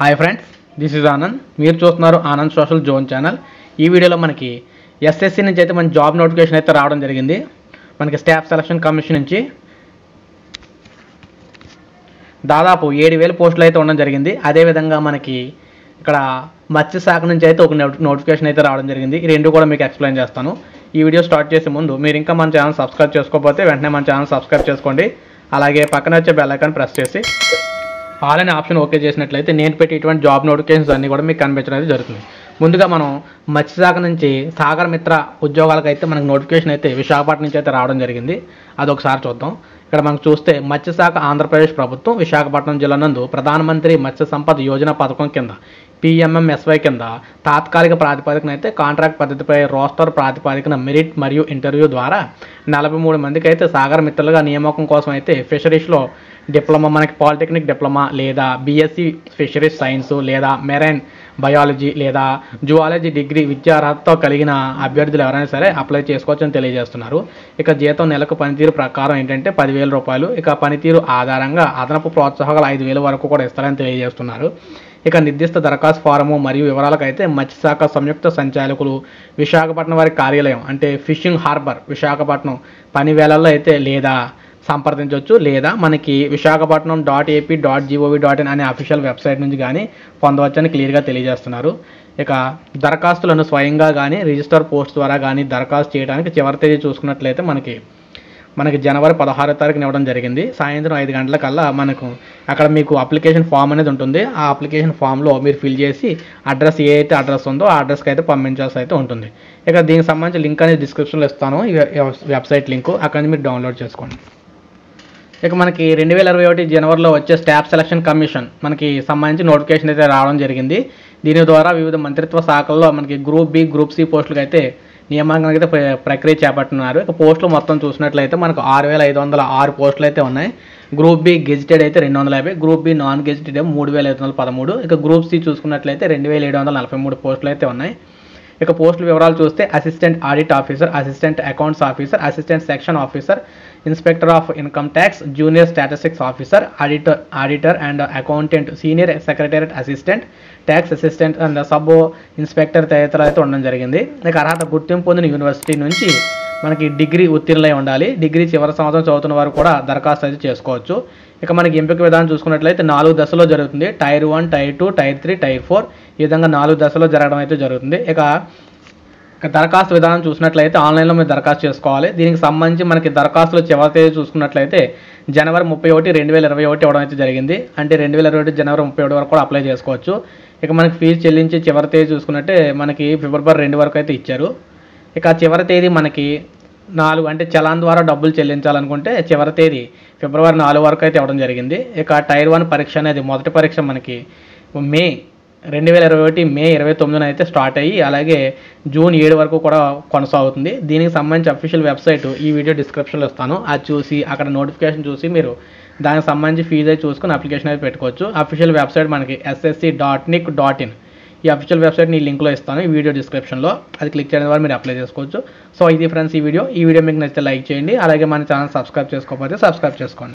Hi friends this is Anand మీరు చూస్తున్నారు Anand social zone channel ఈ వీడియోలో మనకి ఎస్ఎస్సి నుంచి అయితే మన జాబ్ నోటిఫికేషన్ అయితే రావడం జరిగింది. మనకి స్టాఫ్ సెలక్షన్ కమిషన్ నుంచి దాదాపు ఏడు వేల పోస్టులు అయితే ఉండడం జరిగింది. అదేవిధంగా మనకి ఇక్కడ మత్స్య శాఖ నుంచి అయితే ఒక నోటి- నోటిఫికేషన్ అయితే రావడం జరిగింది. ఈ రెండు కూడా మీకు ఎక్స్ప్లెయిన్ చేస్తాను. ఈ వీడియో స్టార్ట్ చేసే ముందు మీరు ఇంకా మన ఛానల్ సబ్స్క్రైబ్ చేసుకోకపోతే వెంటనే మన ఛానల్ సబ్స్క్రైబ్ చేసుకోండి. అలాగే పక్కన వచ్చే బెల్ ఐకాన్ ప్రెస్ చేసి ఆల్ అనే ఆప్షన్ ఓకే చేసినట్లయితే నేను పెట్టి ఇటువంటి జాబ్ నోటిఫికేషన్స్ అన్నీ కూడా మీకు కనిపించడం అయితే జరుగుతుంది. ముందుగా మనం మత్స్యశాఖ నుంచి సాగర్ మిత్ర ఉద్యోగాలకు అయితే మనకు నోటిఫికేషన్ అయితే విశాఖపట్నం నుంచి అయితే రావడం జరిగింది. అదొకసారి చూద్దాం. ఇక్కడ మనం చూస్తే మత్స్యశాఖ ఆంధ్రప్రదేశ్ ప్రభుత్వం విశాఖపట్నం జిల్లా నందు ప్రధానమంత్రి మత్స్య సంపద యోజన పథకం కింద పిఎంఎంఎస్వై కింద తాత్కాలిక ప్రాతిపదికన అయితే కాంట్రాక్ట్ పద్ధతిపై రోస్టర్ ప్రాతిపదికన మెరిట్ మరియు ఇంటర్వ్యూ ద్వారా నలభై మూడు మందికి అయితే సాగర్ మిత్రులుగా నియామకం కోసం అయితే ఫిషరీస్లో డిప్లొమా మనకి పాలిటెక్నిక్ డిప్లొమా లేదా బీఎస్సీ ఫిషరీస్ సైన్స్ లేదా మెరైన్ బయాలజీ లేదా జువాలజీ డిగ్రీ విద్యా అర్హతతో కలిగిన అభ్యర్థులు ఎవరైనా సరే అప్లై చేసుకోవచ్చని తెలియజేస్తున్నారు. ఇక జీతం నెలకు పనితీరు ప్రకారం ఏంటంటే పదివేల రూపాయలు. ఇక పనితీరు ఆధారంగా అదనపు ప్రోత్సాహకాలు ఐదు వేల వరకు కూడా ఇస్తారని తెలియజేస్తున్నారు. ఇక నిర్దిష్ట దరఖాస్తు ఫారము మరియు వివరాలకు అయితే మత్స్యశాఖ సంయుక్త సంచాలకులు విశాఖపట్నం వారి కార్యాలయం అంటే ఫిషింగ్ హార్బర్ విశాఖపట్నం పని వేళల్లో అయితే లేదా సంప్రదించవచ్చు లేదా మనకి Visakhapatnam dot AP dot G O V dot in అనే అఫీషియల్ వెబ్సైట్ నుంచి కానీ పొందవచ్చని క్లియర్గా తెలియజేస్తున్నారు. ఇక దరఖాస్తులను స్వయంగా కానీ రిజిస్టర్ పోస్ట్ ద్వారా కానీ దరఖాస్తు చేయడానికి చివరి తేదీ చూసుకున్నట్లయితే మనకి మనకి జనవరి పదహారో తారీఖున ఇవ్వడం జరిగింది. సాయంత్రం ఐదు గంటలకల్లా మనకు అక్కడ మీకు అప్లికేషన్ ఫామ్ అనేది ఉంటుంది. ఆ అప్లికేషన్ ఫామ్లో మీరు ఫిల్ చేసి అడ్రస్ ఏ అయితే అడ్రస్ ఉందో ఆ అడ్రస్కి అయితే పంపించాల్సి అయితే ఉంటుంది. ఇక దీనికి సంబంధించి లింక్ అనేది డిస్క్రిప్షన్లో ఇస్తాను. ఈ వెబ్- వెబ్సైట్ లింకు అక్కడ మీరు డౌన్లోడ్ చేసుకోండి. ఇక మనకి రెండు వేల ఇరవై ఒకటి జనవరిలో వచ్చే స్టాఫ్ సెలక్షన్ కమిషన్ మనకి సంబంధించి నోటిఫికేషన్ అయితే రావడం జరిగింది. దీని ద్వారా వివిధ మంత్రిత్వ శాఖల్లో మనకి గ్రూప్ బి గ్రూప్ సి పోస్టులకు అయితే నియామకానికి అయితే ప్ర- ప్రక్రియ చేపట్టున్నారు ఇక పోస్టులు మొత్తం చూసినట్లయితే మనకు ఆరు వేల ఐదు వందల ఆరు పోస్టులు అయితే ఉన్నాయి. గ్రూప్ బి గెజిటెడ్ అయితే రెండు వందల యాభై గ్రూప్ బి నాన్ గెజిటెడ్ ఏమో మూడు వేల ఐదు వందల పదమూడు ఇక గ్రూప్ సి చూసుకున్నట్లయితే రెండు వేల ఏడు వందల నలభై మూడు పోస్టులు అయితే ఉన్నాయి. ఇక పోస్టుల వివరాలు చూస్తే assistant audit officer assistant accounts officer assistant section officer inspector of income tax junior statistics officer auditor auditor and accountant senior secretariat assistant tax assistant and sub inspector తదితరులు అయితే ఉండడం జరిగింది. ఇక అర్హత గుర్తింపు పొందిన యూనివర్సిటీ నుంచి మనకి డిగ్రీ ఉత్తీర్ణులై ఉండాలి. డిగ్రీ చివరి సంవత్సరం చదువుతున్న వారు కూడా దరఖాస్తు అయితే చేసుకోవచ్చు. ఇక మనకి ఎంపిక విధానం చూసుకున్నట్లయితే నాలుగు దశలో జరుగుతుంది. Tier one tier two tier three tier four ఈ విధంగా నాలుగు దశలో జరగడం అయితే జరుగుతుంది. ఇక దరఖాస్తు విధానం చూసినట్లయితే ఆన్లైన్లో మీరు దరఖాస్తు చేసుకోవాలి. దీనికి సంబంధించి మనకి దరఖాస్తులో చివరి తేదీ చూసుకున్నట్లయితే జనవరి ముప్పై ఒకటి రెండు వేల ఇరవై ఒకటి ఇవ్వడం అయితే జరిగింది. అంటే రెండు వేల ఇరవై ఒకటి జనవరి ముప్పై ఒకటి వరకు కూడా అప్లై చేసుకోవచ్చు. ఇక మనకి ఫీజు చెల్లించి చివరి తేదీ చూసుకున్నట్టే మనకి ఫిబ్రవరి రెండు వరకు అయితే ఇచ్చారు. ఇక చివరి తేదీ మనకి నాలుగు అంటే చలాన్ ద్వారా డబ్బులు చెల్లించాలనుకుంటే చివరి తేదీ ఫిబ్రవరి నాలుగు వరకు అయితే ఇవ్వడం జరిగింది. ఇక టైర్ వన్ పరీక్ష అనేది మొదటి పరీక్ష మనకి మే రెండు వేల ఇరవై ఒకటి మే ఇరవై తొమ్మిదిన అయితే స్టార్ట్ అయ్యి అలాగే జూన్ ఏడు వరకు కూడా కొనసాగుతుంది. దీనికి సంబంధించి అఫీషియల్ వెబ్సైట్ ఈ వీడియో డిస్క్రిప్షన్లో ఇస్తాను. అది చూసి అక్కడ నోటిఫికేషన్ చూసి మీరు దానికి సంబంధించి ఫీజు అయితే చూసుకుని అప్లికేషన్ అయితే పెట్టుకోవచ్చు. అఫీషియల్ వెబ్సైట్ మనకి SSC dot nic dot in ఈ అఫీషియల్ వెబ్సైట్ నీ లింక్లో ఇస్తాను ఈ వీడియో డిస్క్రిప్షన్లో అది క్లిక్ చేయడం ద్వారా మీరు అప్లై చేసుకోవచ్చు. సో ఇది ఫ్రెండ్స్ ఈ వీడియో ఈ వీడియో మీకు నచ్చితే లైక్ చేయండి. అలాగే మన ఛానల్ సబ్స్క్రైబ్ చేసుకోకపోతే సబ్స్క్రైబ్ చేసుకోండి.